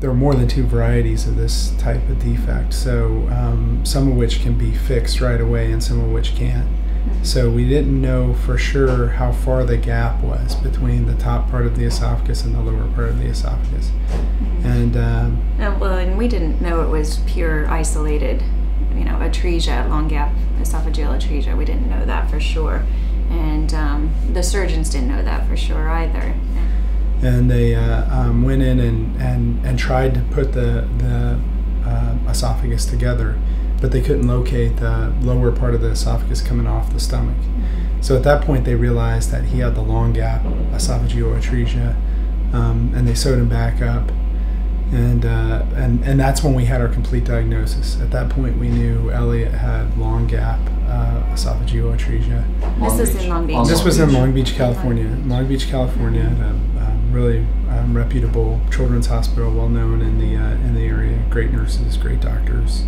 there are more than two varieties of this type of defect. So um, some of which can be fixed right away, and some of which can't. So we didn't know for sure how far the gap was between the top part of the esophagus and the lower part of the esophagus. And um, And, well, and we didn't know it was pure isolated, you know, atresia, long gap esophageal atresia. We didn't know that for sure. And um, the surgeons didn't know that for sure either. And they uh, um, went in and, and, and tried to put the, the uh, esophagus together, but they couldn't locate the lower part of the esophagus coming off the stomach. So at that point, they realized that he had the long gap esophageal atresia, um, and they sewed him back up. And, uh, and and that's when we had our complete diagnosis. At that point, we knew Elliot had long gap uh, esophageal atresia. This Long is in Long Beach. This was in Long Beach, California. Long Beach, California, at a really um, reputable children's hospital, well known in the uh, in the area. Great nurses, great doctors.